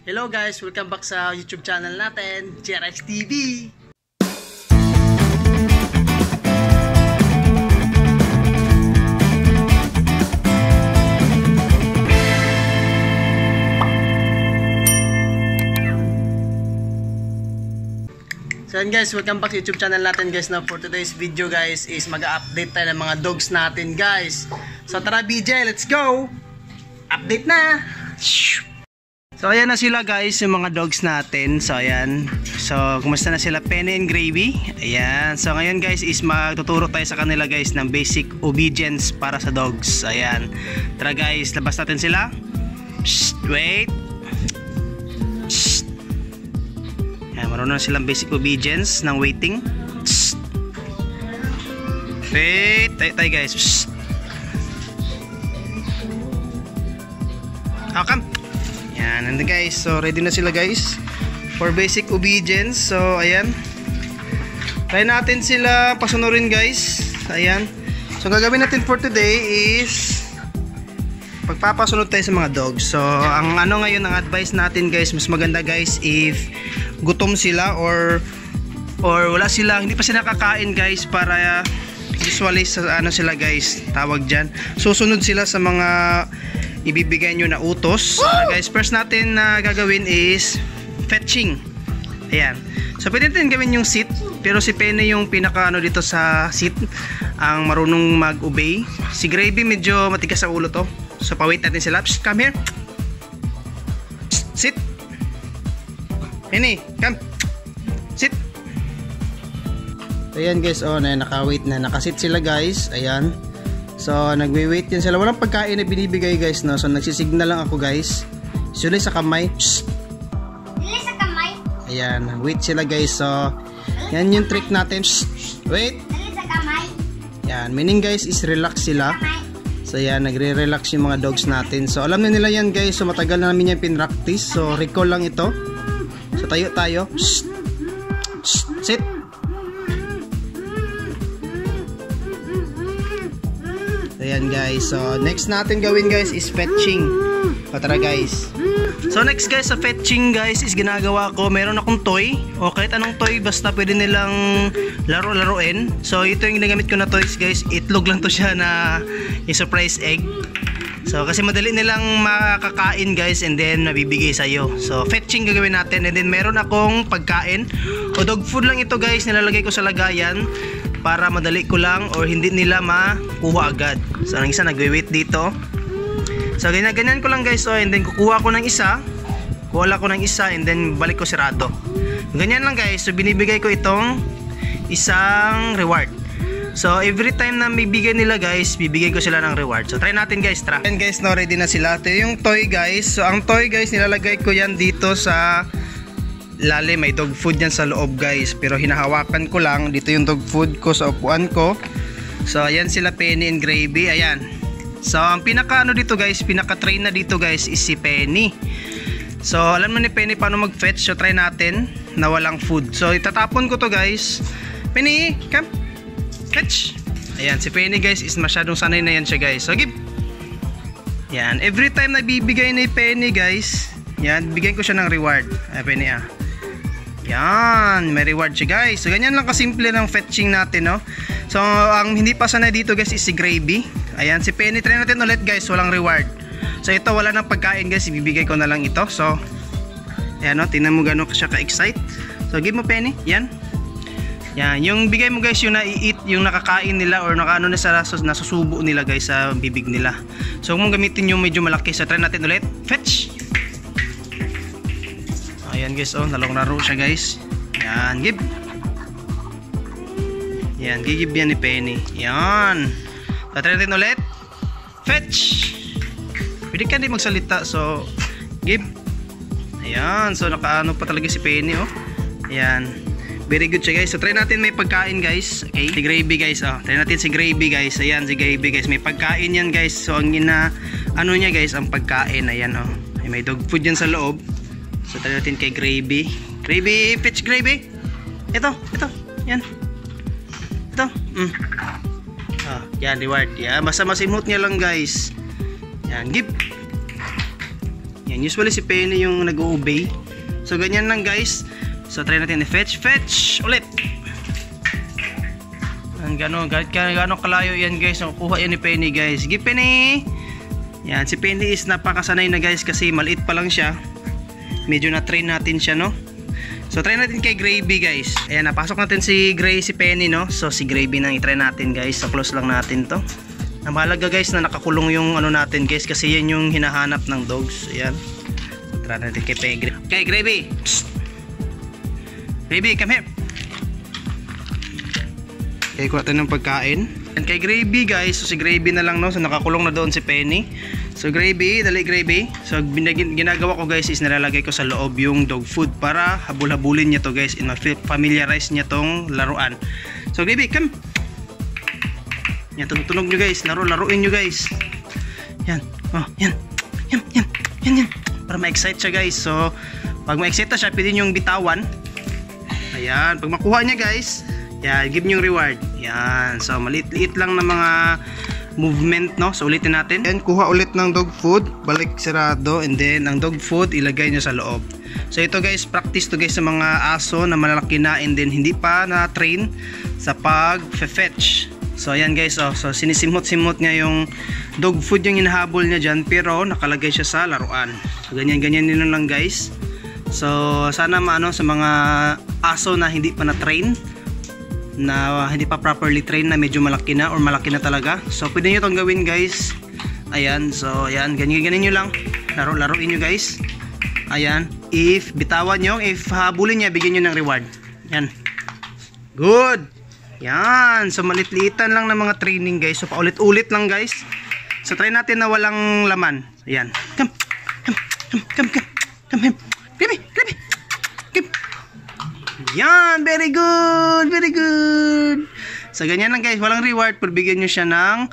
Hello guys, welcome back sa YouTube channel natin, GRX TV. So yan guys, welcome back sa YouTube channel natin guys na for today's video guys is mag-update tayo ng mga dogs natin guys. So tara BJ, let's go! Update na! So ayan na sila guys, yung mga dogs natin. So ayan. So kumusta na sila Penny and Gravy? Ayan. So ngayon guys is magtuturo tayo sa kanila guys ng basic obedience para sa dogs. Ayan. Tara guys, labas natin sila. Shh, wait. Shh. Ayan, marunong na silang basic obedience ng waiting. Shh. Wait, tayo, tayo guys. Shh. Oh, come. Yan, and guys, so ready na sila guys for basic obedience. So, ayan. Try natin sila pasunurin guys. Ayan. So, gagawin natin for today is pagpapasunod tayo sa mga dogs. So, ang ano ngayon, ang advice natin guys, mas maganda guys if gutom sila or or wala sila, hindi pa sila nakakain guys para usually sa ano sila guys, tawag dyan. Susunod sila sa mga ibibigay nyo na utos. Uh, guys, first natin na gagawin is fetching. Ayan. So, pwede natin gawin yung sit. Pero si Penny yung pinaka ano dito sa sit. Ang marunong mag-obey. Si Gravy medyo matigas sa ulo to. So, pawait natin sila. Psst, come here. Psst, sit. Penny, come. Sit. Ayan guys, oh, na nakawait na. Nakasit sila guys. Ayan. So, nagwe-wait yan sila. Walang pagkain na binibigay guys, no? So, nagsisignal lang ako guys. Suli sa kamay. Psst. Dili sa kamay. Ayan, wait sila guys. So, yan yung trick natin. Shh, wait. Dili sa kamay. Yan, meaning guys is relax sila. So yan, nagre-relax yung mga dogs natin. So alam na nila yan guys. So matagal na namin yan pinractice. So recall lang ito. So tayo tayo. Shh. Shh. Sit. Ayan guys. So next natin gawin guys is fetching. O tara guys. So next guys sa fetching guys is ginagawa ko. Meron akong toy. O kahit anong toy basta pwede nilang laro-laruin. So ito yung ginagamit ko na toys guys. Itlog lang to siya na surprise egg. So kasi madali nilang makakain guys and then mabibigay sa iyo. So fetching gagawin natin and then meron akong pagkain. O dog food lang ito guys. Nilalagay ko sa lagayan para madali ko lang or hindi nila makuha agad. So ang isa nagwe-wait dito. So ganyan, ganyan ko lang guys. So and then kukuha ko ng isa. Kuha ko ng isa and then balik ko sirado. Ganyan lang guys. So binibigay ko itong isang reward. So every time na may bigay nila guys, bibigay ko sila ng reward. So try natin guys, try. And guys, no ready na sila. Ito yung toy guys. So ang toy guys, nilalagay ko yan dito sa lalim. May dog food yan sa loob guys. Pero hinahawakan ko lang. Dito yung dog food ko sa upuan ko. So ayan sila Penny and Gravy. Ayan. So, ang pinaka ano dito guys, pinaka train na dito guys is si Penny. So, alam mo ni Penny paano mag-fetch. So, try natin na walang food. So, itatapon ko to guys. Penny, come. Fetch. Ayan, si Penny guys is masyadong sanay na yan siya guys. So, give. Yan, every time na bibigay ni Penny guys, yan, bigyan ko siya ng reward. Ay, Penny ah. Yan, may reward siya guys. So, ganyan lang kasimple ng fetching natin, no? So, ang hindi pa sanay dito guys is si Gravy. Ayan, si Penny, try natin ulit guys, walang reward. So, ito wala nang pagkain guys, ibibigay ko na lang ito. So, ayan no, tingnan mo gano'n siya ka-excite. So, give mo Penny, yan. Yan, yung bigay mo guys, yung na-eat, yung nakakain nila or nakaano na sa nasusubo nila guys sa bibig nila. So, kung gamitin yung medyo malaki, so try natin ulit. Fetch! Ayan guys, oh, nalong laro siya guys. Yan, give. Yan, gigib yan ni Penny. Yan. Tatry natin ulit. Fetch! Pwede ka din magsalita. So, give. Ayan. So, nakaano pa talaga si Penny, oh. Ayan. Very good siya, guys. So, try natin may pagkain, guys. Okay. Si Gravy, guys. Oh. Try natin si Gravy, guys. Ayan, si Gravy, guys. May pagkain yan, guys. So, ang ina, ano niya, guys, ang pagkain. Ayan, oh. May dog food yan sa loob. So, try natin kay Gravy. Gravy, fetch Gravy. Ito, ito. Yan. Ito. Mm. Ah, yan, reward. Yan, basta masimot niya lang, guys. Yan, give. Yan, usually si Penny yung nag-obey. So, ganyan lang guys. So, try natin i-fetch. Fetch! Ulit! Ang gano'n, kahit gano'n kalayo yan guys. Nakukuha yan ni Penny guys. Sige Penny! Yan, si Penny is napakasanay na guys kasi maliit pa lang siya. Medyo na-train natin siya, no? So, try natin kay Gravy guys. Ayan, napasok natin si Gray, si Penny, no? So, si Gravy nang i-try natin guys. So, close lang natin to. Ang mahalaga guys na nakakulong yung ano natin guys kasi yan yung hinahanap ng dogs. Ayan. Try natin kay Penny. Kay Gravy! Psst! Gravy, come here! Kaya kuha tayo ng pagkain. And kay Gravy guys, so si Gravy na lang no, so nakakulong na doon si Penny. So Gravy, dali Gravy. So ginagawa ko guys is nilalagay ko sa loob yung dog food para habul-habulin niya to guys and familiarize niya tong laruan. So Gravy, come. Yan, tunog nyo guys. Laro, laruin nyo guys. Yan. Oh, yan. Yan, yan. Yan, yan. Para ma-excite siya guys. So, pag ma-excite siya, pwede yung bitawan. Ayan. Pag makuha niya guys, yan, give nyo yung reward. Yan. So, maliit-liit lang na mga movement, no? So, ulitin natin. And kuha ulit ng dog food. Balik sarado. And then, ang dog food, ilagay nyo sa loob. So, ito guys, practice to guys sa mga aso na malalaki na and then hindi pa na-train sa pag-fetch. So ayan guys, oh, so sinisimot-simot niya yung dog food yung hinahabol niya dyan pero nakalagay siya sa laruan. So ganyan-ganyan nila lang guys. So sana maano sa mga aso na hindi pa na-train na hindi pa properly train na medyo malaki na or malaki na talaga. So pwede niyo itong gawin guys. Ayan, so ayan, ganyan-ganyan nyo lang. Laro-laruin nyo guys. Ayan, if bitawan nyo, if habulin niya, bigyan nyo ng reward. Yan. Good! Yan. So, malitlitan lang ng mga training guys. So, paulit-ulit lang guys. So, try natin na walang laman. Ayan. Come. Come. Come. Come. Come. Come. Come. Come. Yan. Very good. Very good. So, ganyan lang guys. Walang reward. Pero bigyan nyo siya ng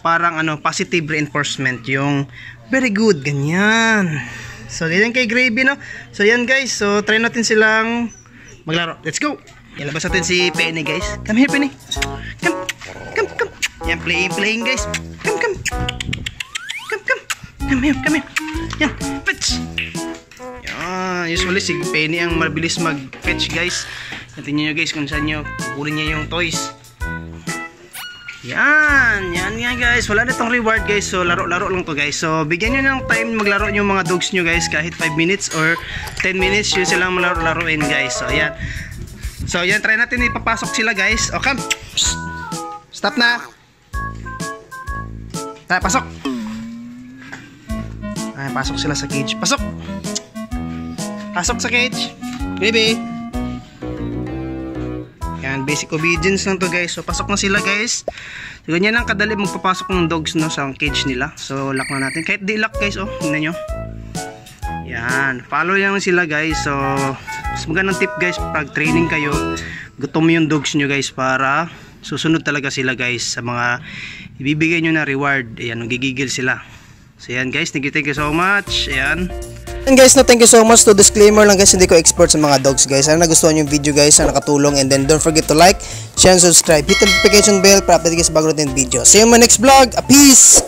parang ano, positive reinforcement. Yung very good. Ganyan. So, ganyan kay Gravy, no? So, yan guys. So, try natin silang maglaro. Let's go! Ilabas natin si Penny guys. Come here Penny. Come. Come, come. Yan, playing, playing guys. Come, come. Come, come. Come here, come here. Yan, fetch. Yan, usually si Penny ang mabilis mag-fetch guys. Tingnan nyo guys kung saan nyo kukunin niya yung toys. Yan, yan yan guys. Wala na itong reward guys. So laro-laro lang to guys. So bigyan nyo ng time maglaro yung mga dogs nyo guys. Kahit 5 minutes or 10 minutes yun silang malaro-laruin guys. So ayan. So, yan, try natin ipapasok sila, guys. O, come. Psst. Stop na. Tara, pasok. Ay, pasok sila sa cage. Pasok. Pasok sa cage. Baby. Yan, basic obedience lang to, guys. So, pasok na sila, guys. So, ganyan lang kadali magpapasok ng dogs no, sa cage nila. So, lock na natin. Kahit di lock, guys, oh. Tingnan nyo. Yan. Follow lang sila, guys. So, mas magandang tip guys pag training kayo gutom yung dogs nyo guys para susunod talaga sila guys sa mga ibibigay nyo na reward ayan gigigil sila so yan guys thank you thank you so much ayan And guys, no, thank you so much to disclaimer lang guys, hindi ko expert sa mga dogs guys. Sana nagustuhan yung video guys, sana nakatulong and then don't forget to like, share and subscribe. Hit the notification bell para update guys bago natin video. See you in my next vlog. Peace!